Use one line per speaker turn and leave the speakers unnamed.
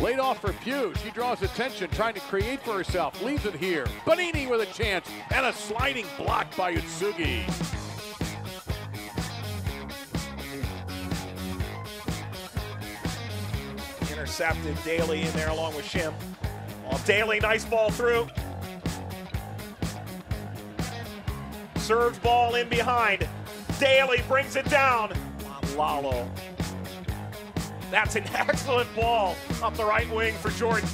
Laid off for Pugh. She draws attention, trying to create for herself. Leaves it here. Bonini with a chance. And a sliding block by Utsugi.
Intercepted Daly in there along with Shim. Oh, Daly, nice ball through. Serves ball in behind. Daly brings it down. Lalo. That's an excellent ball up the right wing for Jordan.